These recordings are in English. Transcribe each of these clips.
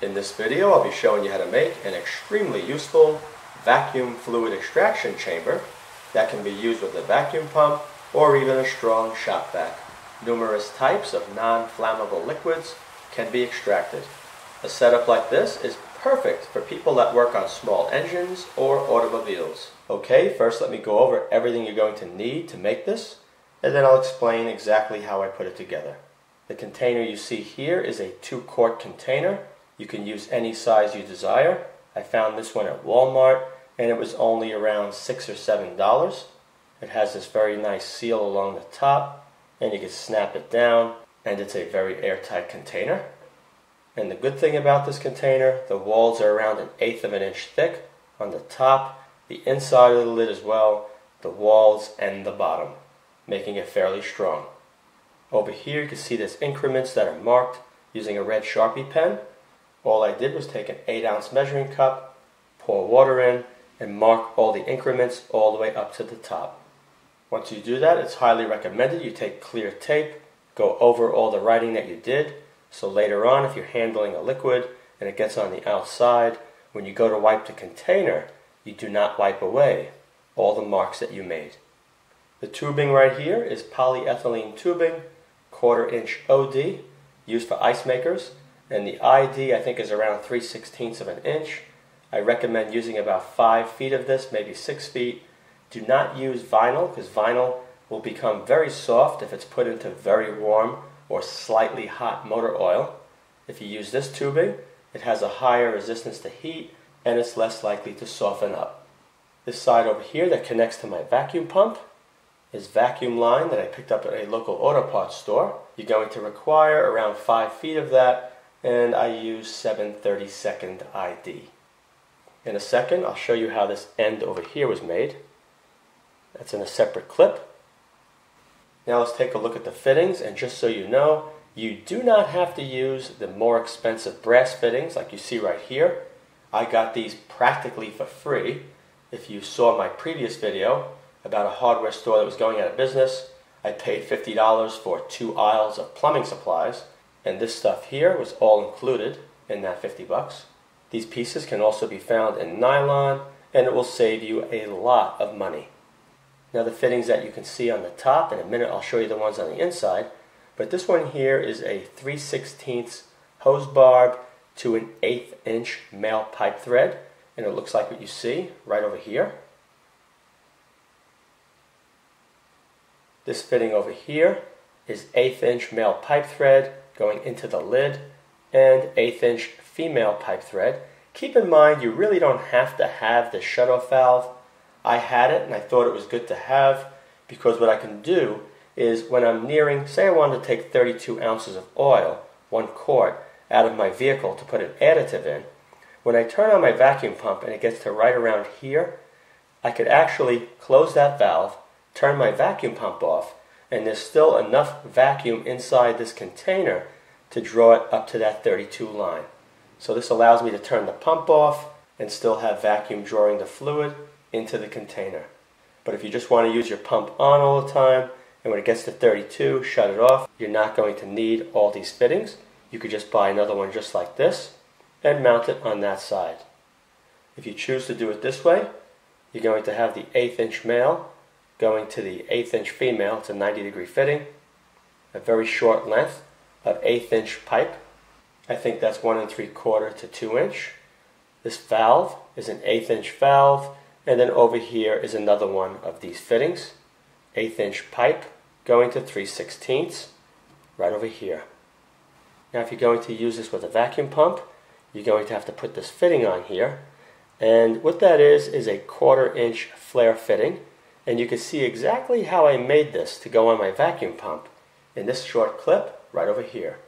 In this video I'll be showing you how to make an extremely useful vacuum fluid extraction chamber that can be used with a vacuum pump or even a strong shop vac. Numerous types of non-flammable liquids can be extracted. A setup like this is perfect for people that work on small engines or automobiles. Okay, first let me go over everything you're going to need to make this, and then I'll explain exactly how I put it together. The container you see here is a 2 quart container. You can use any size you desire. I found this one at Walmart and it was only around 6 or 7 dollars. It has this very nice seal along the top and you can snap it down and it's a very airtight container. And the good thing about this container, the walls are around an eighth of an inch thick on the top, the inside of the lid as well, the walls and the bottom, making it fairly strong. Over here you can see there's increments that are marked using a red Sharpie pen. All I did was take an 8 ounce measuring cup, pour water in, and mark all the increments all the way up to the top. Once you do that, it's highly recommended you take clear tape, go over all the writing that you did, so later on if you're handling a liquid and it gets on the outside, when you go to wipe the container, you do not wipe away all the marks that you made. The tubing right here is polyethylene tubing quarter inch OD used for ice makers and the ID I think is around 3 16ths of an inch. I recommend using about 5 feet of this, maybe 6 feet. Do not use vinyl because vinyl will become very soft if it's put into very warm or slightly hot motor oil. If you use this tubing, it has a higher resistance to heat and it's less likely to soften up. This side over here that connects to my vacuum pump is vacuum line that I picked up at a local auto parts store. You're going to require around 5 feet of that, and I use 732nd ID. In a second, I'll show you how this end over here was made. That's in a separate clip. Now let's take a look at the fittings, and just so you know, you do not have to use the more expensive brass fittings like you see right here. I got these practically for free. If you saw my previous video, about a hardware store that was going out of business. I paid $50 for two aisles of plumbing supplies, and this stuff here was all included in that 50 bucks. These pieces can also be found in nylon, and it will save you a lot of money. Now the fittings that you can see on the top, in a minute I'll show you the ones on the inside, but this one here is a 3 16 hose barb to an eighth inch male pipe thread, and it looks like what you see right over here. This fitting over here is eighth inch male pipe thread going into the lid and eighth inch female pipe thread. Keep in mind you really don't have to have the shutoff valve. I had it and I thought it was good to have because what I can do is when I'm nearing, say I wanted to take 32 ounces of oil, one quart, out of my vehicle to put an additive in, when I turn on my vacuum pump and it gets to right around here, I could actually close that valve, turn my vacuum pump off, and there's still enough vacuum inside this container to draw it up to that 32 line. So this allows me to turn the pump off and still have vacuum drawing the fluid into the container. But if you just want to use your pump on all the time, and when it gets to 32, shut it off, you're not going to need all these fittings. You could just buy another one just like this and mount it on that side. If you choose to do it this way, you're going to have the eighth inch male going to the eighth inch female. It's a 90 degree fitting, a very short length of eighth inch pipe. I think that's one and three quarter to two inch. This valve is an eighth inch valve, and then over here is another one of these fittings, eighth inch pipe going to 3 16ths right over here. Now if you're going to use this with a vacuum pump, you're going to have to put this fitting on here. And what that is, is a quarter inch flare fitting. And you can see exactly how I made this to go on my vacuum pump in this short clip right over here.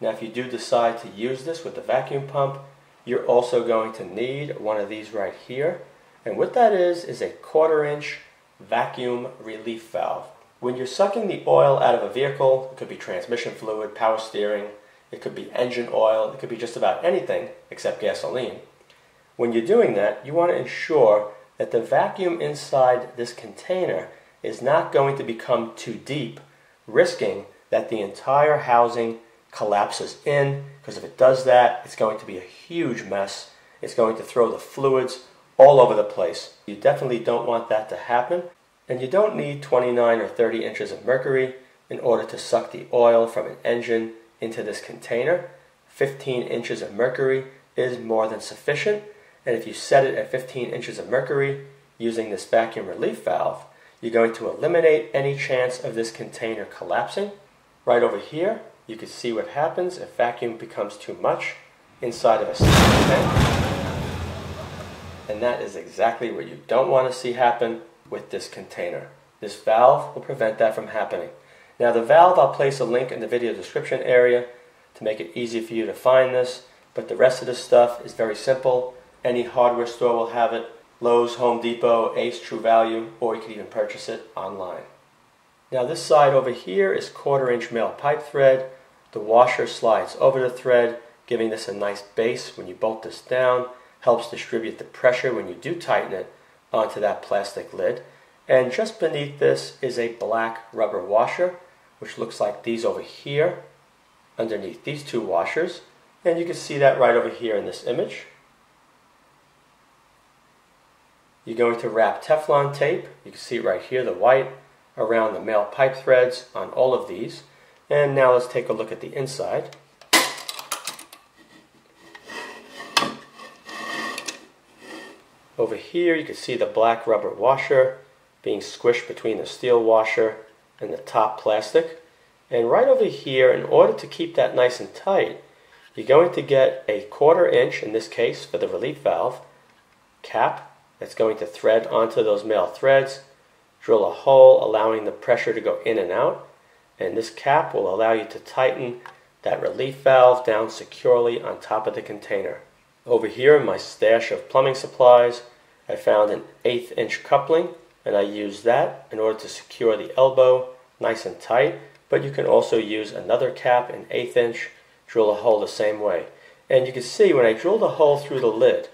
Now if you do decide to use this with the vacuum pump, you're also going to need one of these right here. And what that is, is a quarter inch vacuum relief valve. When you're sucking the oil out of a vehicle, it could be transmission fluid, power steering, it could be engine oil, it could be just about anything except gasoline. When you're doing that, you want to ensure that the vacuum inside this container is not going to become too deep, risking that the entire housing collapses in, because if it does that, it's going to be a huge mess. It's going to throw the fluids all over the place. You definitely don't want that to happen. And you don't need 29 or 30 inches of mercury in order to suck the oil from an engine into this container. 15 inches of mercury is more than sufficient. And if you set it at 15 inches of mercury using this vacuum relief valve, you're going to eliminate any chance of this container collapsing. Right over here, you can see what happens if vacuum becomes too much inside of a tank. And that is exactly what you don't want to see happen with this container. This valve will prevent that from happening. Now the valve, I'll place a link in the video description area to make it easy for you to find this, but the rest of this stuff is very simple. Any hardware store will have it. Lowe's, Home Depot, Ace, True Value, or you can even purchase it online. Now this side over here is quarter inch male pipe thread. The washer slides over the thread, giving this a nice base when you bolt this down, helps distribute the pressure when you do tighten it onto that plastic lid. And just beneath this is a black rubber washer, which looks like these over here, underneath these two washers. And you can see that right over here in this image. You're going to wrap Teflon tape, you can see right here, the white, around the male pipe threads on all of these. And now let's take a look at the inside. Over here you can see the black rubber washer being squished between the steel washer and the top plastic. And right over here, in order to keep that nice and tight, you're going to get a quarter inch, in this case for the relief valve, cap that's going to thread onto those male threads, drill a hole allowing the pressure to go in and out, and this cap will allow you to tighten that relief valve down securely on top of the container. Over here in my stash of plumbing supplies, I found an eighth inch coupling and I used that in order to secure the elbow nice and tight. But you can also use another cap, an eighth inch, drill a hole the same way. And you can see when I drilled a hole through the lid,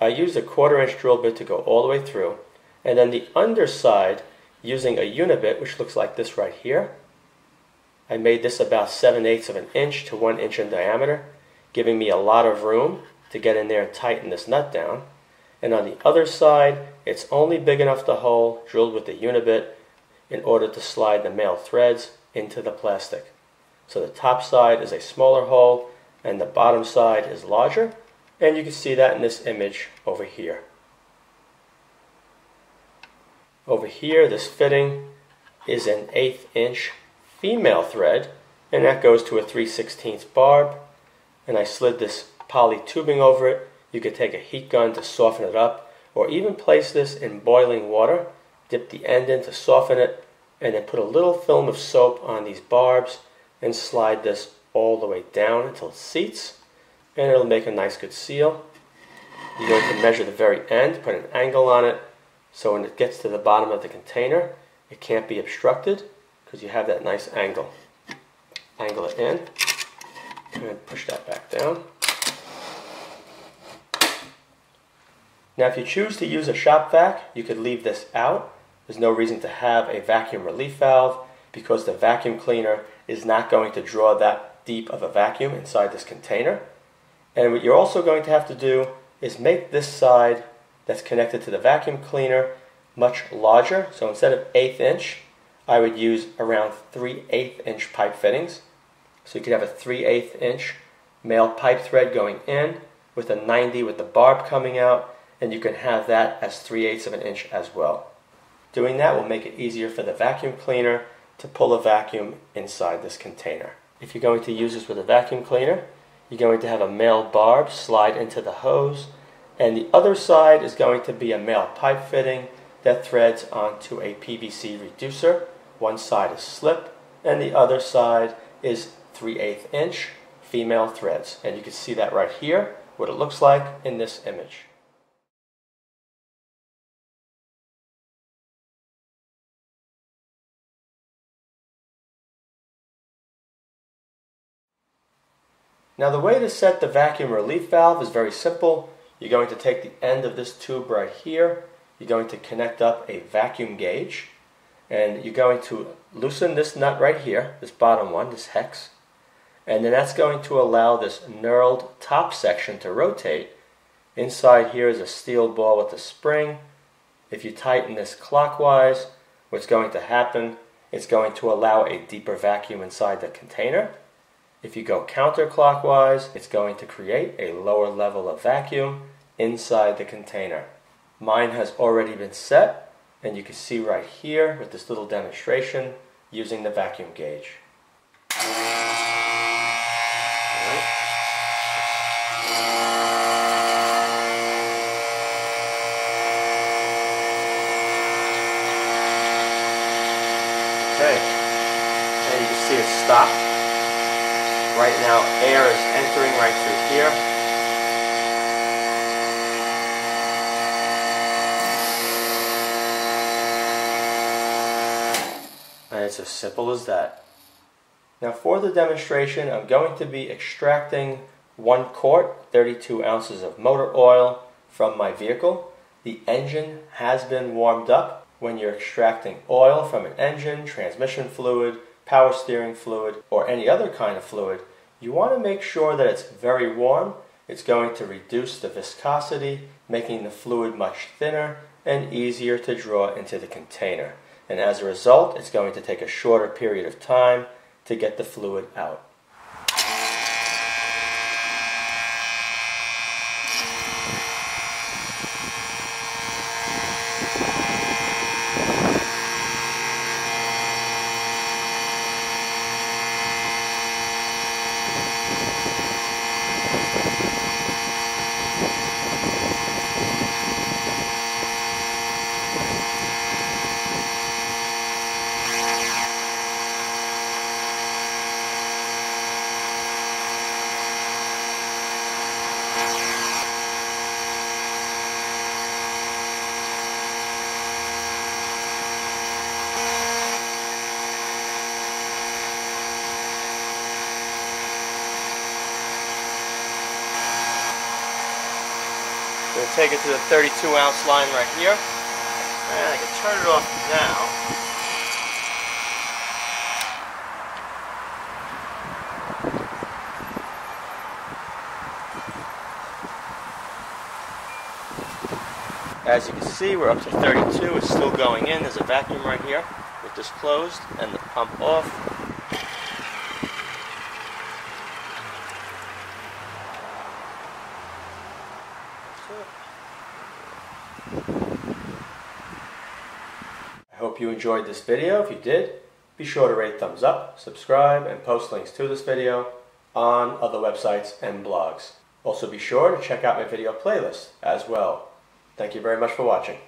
I used a quarter inch drill bit to go all the way through. And then the underside, using a unibit, which looks like this right here, I made this about 7 eighths of an inch to 1 inch in diameter, giving me a lot of room to get in there and tighten this nut down. And on the other side, it's only big enough to hole drilled with the unibit in order to slide the male threads into the plastic. So the top side is a smaller hole and the bottom side is larger. And you can see that in this image over here. Over here, this fitting is an eighth inch female thread, and that goes to a 3 16 barb. And I slid this poly tubing over it. You could take a heat gun to soften it up, or even place this in boiling water, dip the end in to soften it, and then put a little film of soap on these barbs and slide this all the way down until it seats, and it'll make a nice good seal. You're going to measure the very end, put an angle on it, so when it gets to the bottom of the container, it can't be obstructed because you have that nice angle. Angle it in, and push that back down. Now if you choose to use a shop vac, you could leave this out. There's no reason to have a vacuum relief valve because the vacuum cleaner is not going to draw that deep of a vacuum inside this container. And what you're also going to have to do is make this side that's connected to the vacuum cleaner much larger. So instead of eighth inch, I would use around 3 8 inch pipe fittings. So you could have a 3 8 inch male pipe thread going in with a 90 with the barb coming out and you can have that as 3 8 of an inch as well. Doing that will make it easier for the vacuum cleaner to pull a vacuum inside this container. If you're going to use this with a vacuum cleaner, you're going to have a male barb slide into the hose, and the other side is going to be a male pipe fitting that threads onto a PVC reducer. One side is slip, and the other side is 3 8 inch female threads. And you can see that right here, what it looks like in this image. Now the way to set the vacuum relief valve is very simple. You're going to take the end of this tube right here. You're going to connect up a vacuum gauge. And you're going to loosen this nut right here, this bottom one, this hex. And then that's going to allow this knurled top section to rotate. Inside here is a steel ball with a spring. If you tighten this clockwise, what's going to happen, it's going to allow a deeper vacuum inside the container. If you go counterclockwise, it's going to create a lower level of vacuum inside the container. Mine has already been set, and you can see right here with this little demonstration using the vacuum gauge. Okay, and you can see it stopped. Right now, air is entering right through here. It's as simple as that. Now for the demonstration, I'm going to be extracting one quart, 32 ounces of motor oil from my vehicle. The engine has been warmed up. When you're extracting oil from an engine, transmission fluid, power steering fluid, or any other kind of fluid, you want to make sure that it's very warm. It's going to reduce the viscosity, making the fluid much thinner and easier to draw into the container. And as a result, it's going to take a shorter period of time to get the fluid out. Going to take it to the 32 ounce line right here. And I can turn it off now. As you can see, we're up to 32. It's still going in. There's a vacuum right here with this closed and the pump off. I hope you enjoyed this video. If you did, be sure to rate thumbs up, subscribe, and post links to this video on other websites and blogs. Also be sure to check out my video playlist as well. Thank you very much for watching.